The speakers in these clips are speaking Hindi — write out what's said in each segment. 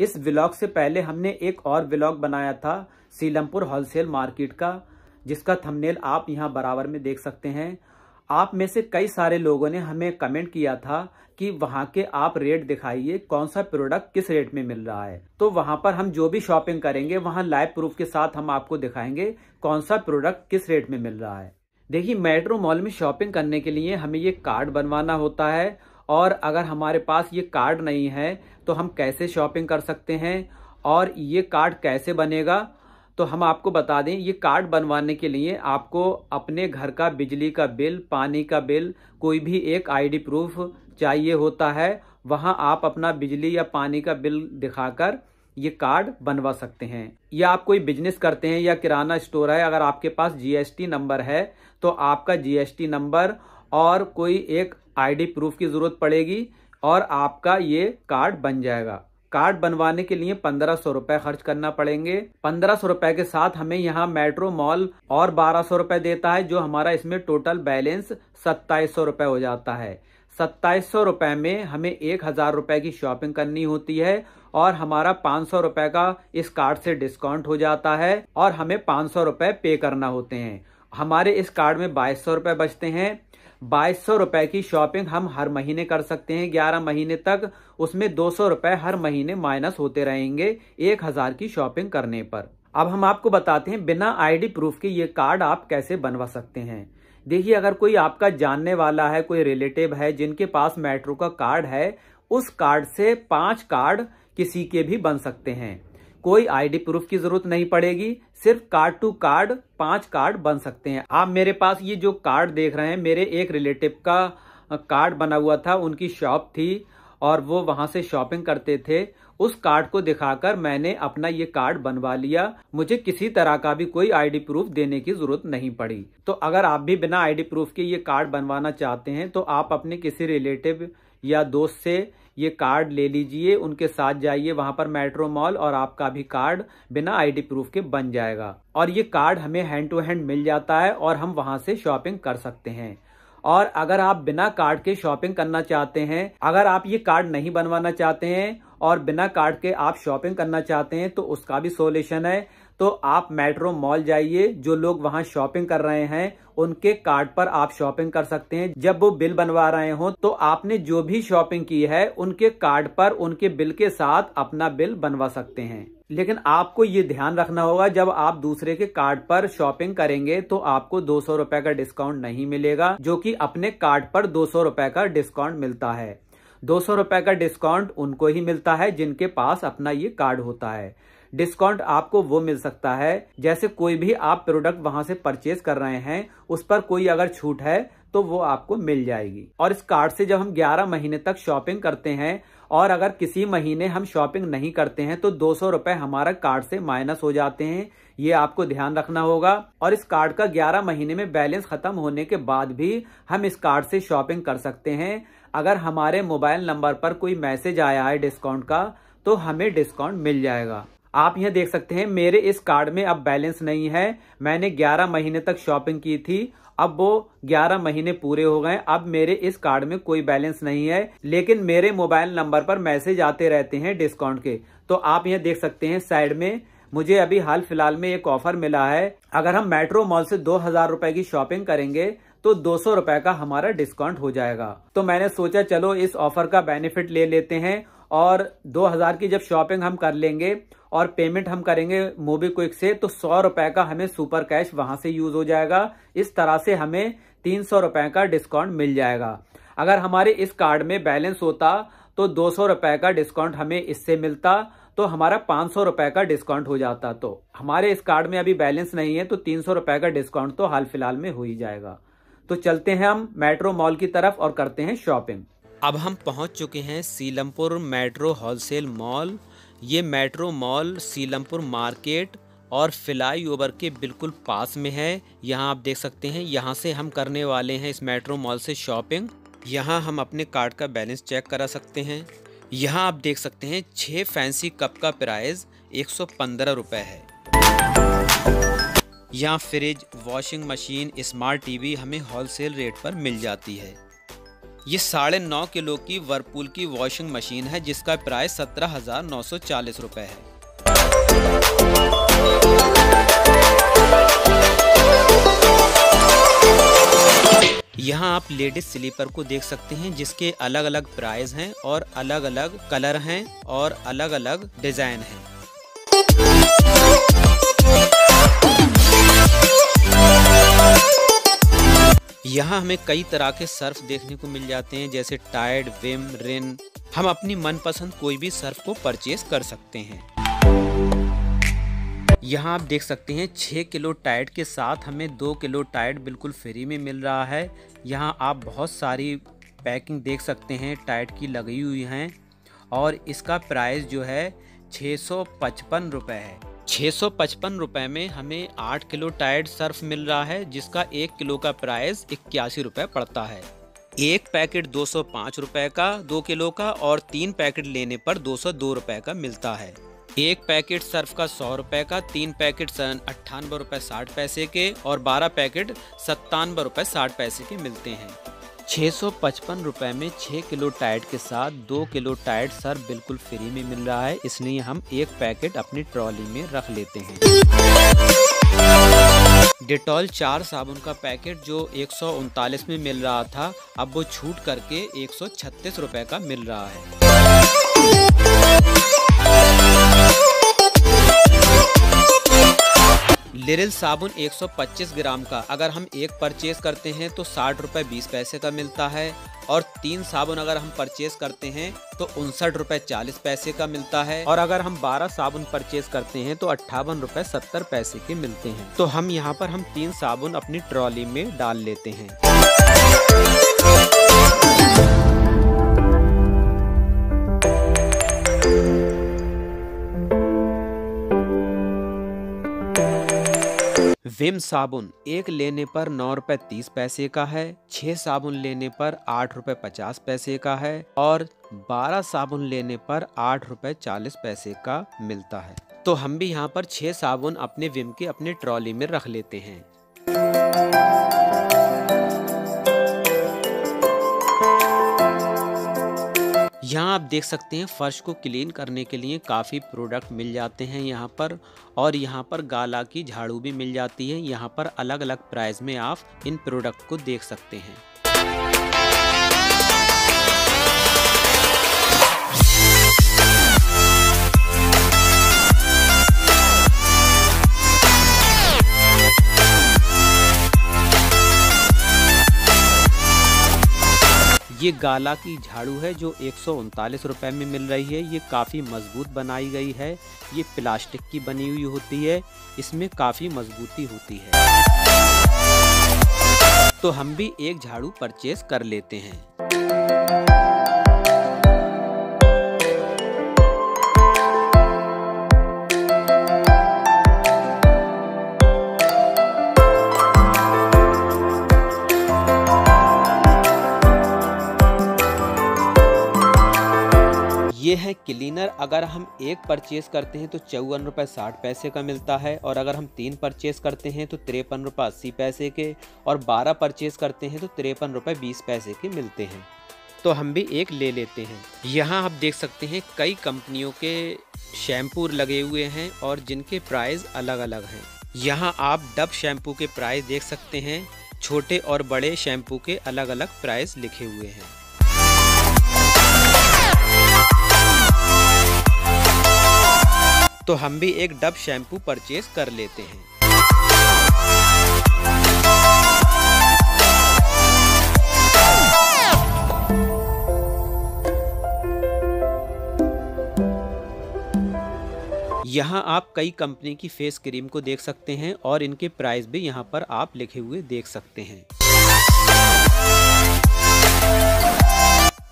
इस व्लॉग से पहले हमने एक और व्लॉग बनाया था, सीलमपुर होलसेल मार्केट का, जिसका थंबनेल आप यहाँ बराबर में देख सकते हैं। आप में से कई सारे लोगों ने हमें कमेंट किया था कि वहाँ के आप रेट दिखाइए, कौन सा प्रोडक्ट किस रेट में मिल रहा है। तो वहाँ पर हम जो भी शॉपिंग करेंगे, वहाँ लाइव प्रूफ के साथ हम आपको दिखाएँगे कौन सा प्रोडक्ट किस रेट में मिल रहा है। देखिए मेट्रो मॉल में शॉपिंग करने के लिए हमें ये कार्ड बनवाना होता है और अगर हमारे पास ये कार्ड नहीं है तो हम कैसे शॉपिंग कर सकते हैं? और ये कार्ड कैसे बनेगा? तो हम आपको बता दें, ये कार्ड बनवाने के लिए आपको अपने घर का बिजली का बिल, पानी का बिल, कोई भी एक आईडी प्रूफ चाहिए होता है, वहाँ आप अपना बिजली या पानी का बिल दिखाकर ये कार्ड बनवा सकते हैं। या आप कोई बिज़नेस करते हैं या किराना स्टोर है, अगर आपके पास जीएसटी नंबर है तो आपका जीएसटी नंबर और कोई एक आईडी प्रूफ की ज़रूरत पड़ेगी और आपका ये कार्ड बन जाएगा। कार्ड बनवाने के लिए पंद्रह सौ रूपए खर्च करना पड़ेंगे। पंद्रह सौ रूपए के साथ हमें यहाँ मेट्रो मॉल और बारह सौ रूपए देता है, जो हमारा इसमें टोटल बैलेंस सत्ताईस सौ रूपए हो जाता है। सत्ताईस सौ रूपए में हमें एक हज़ार रूपए की शॉपिंग करनी होती है और हमारा पाँच सौ रूपए का इस कार्ड से डिस्काउंट हो जाता है और हमें पाँच सौ रूपए पे करना होते हैं। हमारे इस कार्ड में बाईस सौ रूपए बचते हैं। बाईस सौ रुपए की शॉपिंग हम हर महीने कर सकते हैं। ग्यारह महीने तक उसमें दो सौ रुपए हर महीने माइनस होते रहेंगे एक हज़ार की शॉपिंग करने पर। अब हम आपको बताते हैं, बिना आईडी प्रूफ के ये कार्ड आप कैसे बनवा सकते हैं। देखिए, अगर कोई आपका जानने वाला है, कोई रिलेटिव है, जिनके पास मेट्रो का कार्ड है, उस कार्ड से पाँच कार्ड किसी के भी बन सकते हैं। कोई आईडी प्रूफ की ज़रूरत नहीं पड़ेगी। सिर्फ़ कार्ड टू कार्ड पाँच कार्ड बन सकते हैं। आप मेरे पास ये जो कार्ड देख रहे हैं, मेरे एक रिलेटिव का कार्ड बना हुआ था, उनकी शॉप थी और वो वहाँ से शॉपिंग करते थे। उस कार्ड को दिखाकर मैंने अपना ये कार्ड बनवा लिया। मुझे किसी तरह का भी कोई आईडी प्रूफ देने की ज़रूरत नहीं पड़ी। तो अगर आप भी बिना आईडी प्रूफ के ये कार्ड बनवाना चाहते हैं तो आप अपने किसी रिलेटिव या दोस्त से ये कार्ड ले लीजिए, उनके साथ जाइए, वहाँ पर मेट्रो मॉल और आपका भी कार्ड बिना आईडी प्रूफ के बन जाएगा। और ये कार्ड हमें हैंड टू हैंड मिल जाता है और हम वहाँ से शॉपिंग कर सकते हैं। और अगर आप बिना कार्ड के शॉपिंग करना चाहते हैं, अगर आप ये कार्ड नहीं बनवाना चाहते हैं और बिना कार्ड के आप शॉपिंग करना चाहते हैं तो उसका भी सोल्यूशन है। तो आप मेट्रो मॉल जाइए, जो लोग वहाँ शॉपिंग कर रहे हैं, उनके कार्ड पर आप शॉपिंग कर सकते हैं। जब वो बिल बनवा रहे हो तो आपने जो भी शॉपिंग की है, उनके कार्ड पर उनके बिल के साथ अपना बिल बनवा सकते हैं। लेकिन आपको ये ध्यान रखना होगा, जब आप दूसरे के कार्ड पर शॉपिंग करेंगे तो आपको दो सौ रुपये का डिस्काउंट नहीं मिलेगा, जो कि अपने कार्ड पर दो सौ रुपये का डिस्काउंट मिलता है। दो सौ रुपये का डिस्काउंट उनको ही मिलता है, जिनके पास अपना ये कार्ड होता है। डिस्काउंट आपको वो मिल सकता है, जैसे कोई भी आप प्रोडक्ट वहाँ से परचेज कर रहे हैं, उस पर कोई अगर छूट है तो वो आपको मिल जाएगी। और इस कार्ड से जब हम 11 महीने तक शॉपिंग करते हैं, और अगर किसी महीने हम शॉपिंग नहीं करते हैं तो दो सौ रुपए हमारा कार्ड से माइनस हो जाते हैं, ये आपको ध्यान रखना होगा। और इस कार्ड का 11 महीने में बैलेंस खत्म होने के बाद भी हम इस कार्ड से शॉपिंग कर सकते हैं। अगर हमारे मोबाइल नंबर पर कोई मैसेज आया है डिस्काउंट का तो हमें डिस्काउंट मिल जाएगा। आप यह देख सकते हैं, मेरे इस कार्ड में अब बैलेंस नहीं है। मैंने 11 महीने तक शॉपिंग की थी, अब वो 11 महीने पूरे हो गए, अब मेरे इस कार्ड में कोई बैलेंस नहीं है, लेकिन मेरे मोबाइल नंबर पर मैसेज आते रहते हैं डिस्काउंट के। तो आप यह देख सकते हैं, साइड में मुझे अभी हाल फ़िलहाल में एक ऑफ़र मिला है, अगर हम मेट्रो मॉल से दो हज़ार रूपए की शॉपिंग करेंगे तो दो सौ रुपये का हमारा डिस्काउंट हो जाएगा। तो मैंने सोचा, चलो इस ऑफ़र का बेनिफिट ले लेते हैं, और 2000 की जब शॉपिंग हम कर लेंगे और पेमेंट हम करेंगे मोबी क्विक से तो सौ रुपए का हमें सुपर कैश वहाँ से यूज़ हो जाएगा। इस तरह से हमें तीन सौ रुपए का डिस्काउंट मिल जाएगा। अगर हमारे इस कार्ड में बैलेंस होता तो दो सौ रुपए का डिस्काउंट हमें इससे मिलता तो हमारा पाँच सौ रुपए का डिस्काउंट हो जाता। तो हमारे इस कार्ड में अभी बैलेंस नहीं है तो तीन सौ रुपए का डिस्काउंट तो हाल फ़िलहाल में हो ही जाएगा। तो चलते हैं हम मेट्रो मॉल की तरफ़ और करते हैं शॉपिंग अब हम पहुँच चुके हैं सीलमपुर मेट्रो होलसेल मॉल ये मेट्रो मॉल सीलमपुर मार्केट और फ्लाई ओवर के बिल्कुल पास में है। यहाँ आप देख सकते हैं, यहाँ से हम करने वाले हैं इस मेट्रो मॉल से शॉपिंग। यहाँ हम अपने कार्ड का बैलेंस चेक करा सकते हैं। यहाँ आप देख सकते हैं छः फैंसी कप का प्राइस एक सौ है। यहाँ fridge, washing machine, smart TV हमें होलसेल रेट पर मिल जाती है। ये साढ़े नौ किलो की वर्लपूल की वॉशिंग मशीन है, जिसका प्राइस सत्रह हज़ार नौ सौ चालीस रुपये है। यहाँ आप लेडीज़ स्लीपर को देख सकते हैं, जिसके अलग अलग प्राइस हैं और अलग अलग कलर हैं और अलग अलग डिज़ाइन हैं। यहाँ हमें कई तरह के सर्फ देखने को मिल जाते हैं, जैसे टाइड विम, रिन। हम अपनी मनपसंद कोई भी सर्फ को परचेज कर सकते हैं। यहाँ आप देख सकते हैं छः किलो टाइड के साथ हमें दो किलो टाइड बिल्कुल फ्री में मिल रहा है। यहाँ आप बहुत सारी पैकिंग देख सकते हैं टाइड की लगी हुई हैं। और इसका प्राइस जो है छः सौ पचपन रुपये है। छः सौ पचपन रुपये में हमें आठ किलो टाइड सर्फ मिल रहा है, जिसका एक किलो का प्राइस इक्यासी रुपये पड़ता है। एक पैकेट दो सौ पाँच रुपये का, दो किलो का और तीन पैकेट लेने पर दो सौ दो रुपये का मिलता है। एक पैकेट सर्फ का सौ रुपए का, तीन पैकेट सन अट्ठानवे रुपए साठ पैसे के और बारह पैकेट सत्तानवे रुपए साठ पैसे के मिलते हैं। छः सौ पचपन रुपये में छः किलो टाइड के साथ दो किलो टाइड सर बिल्कुल फ्री में मिल रहा है, इसलिए हम एक पैकेट अपनी ट्रॉली में रख लेते हैं। डिटॉल चार साबुन का पैकेट जो एक सौ उनतालीस में मिल रहा था, अब वो छूट करके एक सौ का मिल रहा है। लिरिल साबुन 125 ग्राम का। अगर हम एक परचेज करते हैं तो साठ रुपये बीस पैसे का मिलता है। और तीन साबुन अगर हम परचेज करते हैं तो उनसठ रुपये चालीस पैसे का मिलता है। और अगर हम बारह साबुन परचेज करते हैं तो अट्ठावन रुपये सत्तर पैसे के मिलते हैं। तो हम यहाँ पर हम तीन साबुन अपनी ट्रॉली में डाल लेते हैं। विम साबुन एक लेने पर नौ रूपए तीस पैसे का है, छह साबुन लेने पर आठ रूपए पचास पैसे का है और बारह साबुन लेने पर आठ रूपए चालीस पैसे का मिलता है। तो हम भी यहाँ पर छह साबुन अपने विम के अपने ट्रॉली में रख लेते हैं। यहाँ आप देख सकते हैं फर्श को क्लीन करने के लिए काफ़ी प्रोडक्ट मिल जाते हैं यहाँ पर और यहाँ पर गाला की झाड़ू भी मिल जाती है। यहाँ पर अलग अलग प्राइस में आप इन प्रोडक्ट को देख सकते हैं। ये गाला की झाड़ू है जो एक रुपए में मिल रही है। ये काफ़ी मज़बूत बनाई गई है। ये प्लास्टिक की बनी हुई होती है। इसमें काफ़ी मजबूती होती है। तो हम भी एक झाड़ू परचेज कर लेते हैं। अगर हम एक परचेज करते हैं तो चौवन रुपये साठ पैसे का मिलता है और अगर हम तीन परचेज करते हैं तो तिरपन रुपये अस्सी पैसे के और बारह परचेज करते हैं तो तिरपन रुपये बीस पैसे के मिलते हैं। तो हम भी एक ले लेते हैं। यहाँ आप देख सकते हैं कई कंपनियों के शैम्पू लगे हुए हैं और जिनके प्राइस अलग अलग हैं। यहाँ आप डब शैम्पू के प्राइस देख सकते हैं। छोटे और बड़े शैम्पू के अलग अलग प्राइस लिखे हुए हैं। तो हम भी एक डब शैम्पू परचेज कर लेते हैं। यहाँ आप कई कंपनी की फेस क्रीम को देख सकते हैं और इनके प्राइस भी यहाँ पर आप लिखे हुए देख सकते हैं।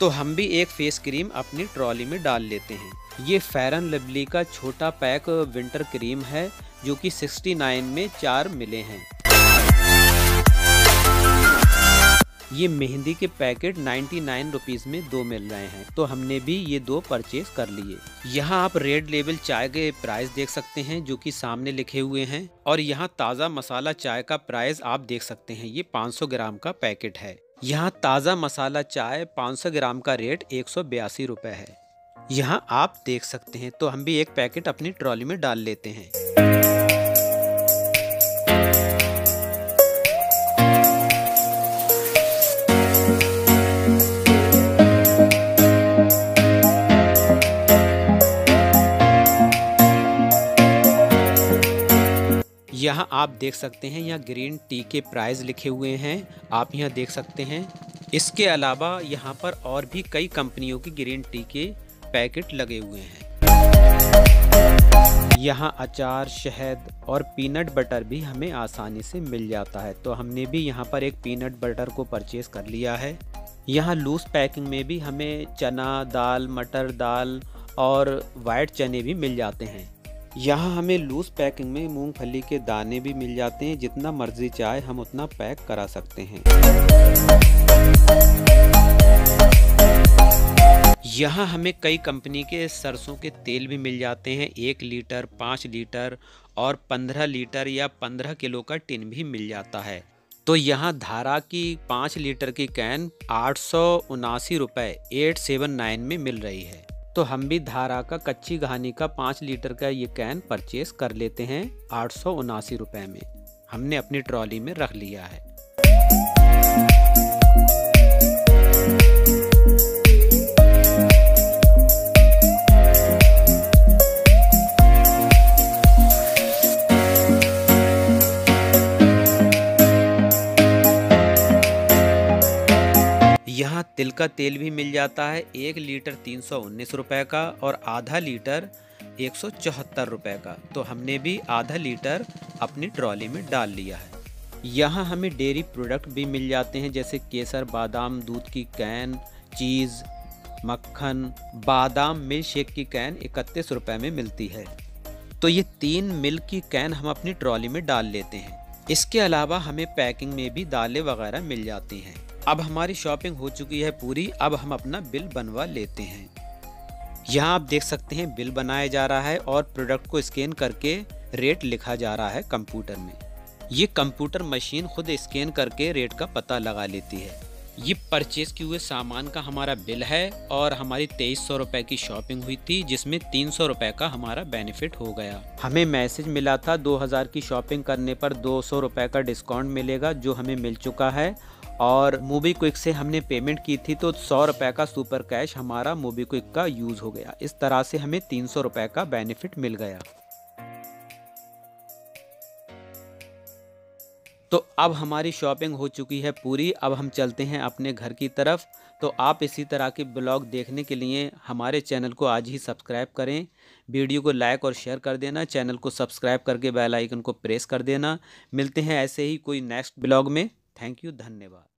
तो हम भी एक फेस क्रीम अपनी ट्रॉली में डाल लेते हैं। ये फेरन लवली का छोटा पैक विंटर क्रीम है, जो कि 69 में चार मिले हैं। ये मेहंदी के पैकेट 99 रुपीस में दो मिल रहे हैं तो हमने भी ये दो परचेज कर लिए। यहाँ आप रेड लेबल चाय के प्राइस देख सकते हैं, जो कि सामने लिखे हुए हैं, और यहाँ ताज़ा मसाला चाय का प्राइस आप देख सकते हैं, ये 500 ग्राम का पैकेट है। यहाँ ताज़ा मसाला चाय 500 ग्राम का रेट एक सौ है। यहाँ आप देख सकते हैं तो हम भी एक पैकेट अपनी ट्रॉली में डाल लेते हैं। यहाँ आप देख सकते हैं, यहाँ ग्रीन टी के प्राइस लिखे हुए हैं। आप यहाँ देख सकते हैं। इसके अलावा यहाँ पर और भी कई कंपनियों की ग्रीन टी के पैकेट लगे हुए हैं। यहाँ अचार, शहद और पीनट बटर भी हमें आसानी से मिल जाता है। तो हमने भी यहाँ पर एक पीनट बटर को परचेज कर लिया है। यहाँ लूज पैकिंग में भी हमें चना, दाल, मटर, दाल और वाइट चने भी मिल जाते हैं। यहाँ हमें लूज पैकिंग में मूंगफली के दाने भी मिल जाते हैं, जितना मर्ज़ी चाहे हम उतना पैक करा सकते हैं। यहाँ हमें कई कंपनी के सरसों के तेल भी मिल जाते हैं, एक लीटर, पाँच लीटर और पंद्रह लीटर या पंद्रह किलो का टिन भी मिल जाता है। तो यहाँ धारा की पाँच लीटर की कैन आठ सौ उनासी रुपये एट सेवन नाइन में मिल रही है। तो हम भी धारा का कच्ची घानी का पाँच लीटर का ये कैन परचेस कर लेते हैं आठ सौ उनासी रुपये में। हमने अपनी ट्रॉली में रख लिया है। का तेल भी मिल जाता है, एक लीटर तीन सौ उन्नीस रुपये का और आधा लीटर एक सौ चौहत्तर रुपये का। तो हमने भी आधा लीटर अपनी ट्रॉली में डाल लिया है। यहाँ हमें डेयरी प्रोडक्ट भी मिल जाते हैं, जैसे केसर, बादाम, दूध की कैन, चीज़, मक्खन, बादाम मिल्क शेक की कैन इकतीस रुपये में मिलती है। तो ये तीन मिल्क की कैन हम अपनी ट्रॉली में डाल लेते हैं। इसके अलावा हमें पैकिंग में भी दालें वगैरह मिल जाती हैं। अब हमारी शॉपिंग हो चुकी है पूरी, अब हम अपना बिल बनवा लेते हैं। यहाँ आप देख सकते हैं, बिल बनाया जा रहा है और प्रोडक्ट को स्कैन करके रेट लिखा जा रहा है कंप्यूटर में। ये कंप्यूटर मशीन खुद स्कैन करके रेट का पता लगा लेती है। ये परचेज किए हुए सामान का हमारा बिल है और हमारी तेईस सौ रुपए की शॉपिंग हुई थी, जिसमें तीन सौ रुपए का हमारा बेनिफिट हो गया। हमें मैसेज मिला था, दो हज़ार की शॉपिंग करने पर दो सौ रुपए का डिस्काउंट मिलेगा, जो हमें मिल चुका है और मूवी क्विक से हमने पेमेंट की थी तो सौ रुपये का सुपर कैश हमारा मूवी क्विक का यूज़ हो गया। इस तरह से हमें तीन सौ रुपये का बेनिफिट मिल गया। तो अब हमारी शॉपिंग हो चुकी है पूरी। अब हम चलते हैं अपने घर की तरफ़। तो आप इसी तरह के ब्लॉग देखने के लिए हमारे चैनल को आज ही सब्सक्राइब करें। वीडियो को लाइक और शेयर कर देना। चैनल को सब्सक्राइब करके बेल आइकन को प्रेस कर देना। मिलते हैं ऐसे ही कोई नेक्स्ट ब्लॉग में। थैंक यू, धन्यवाद।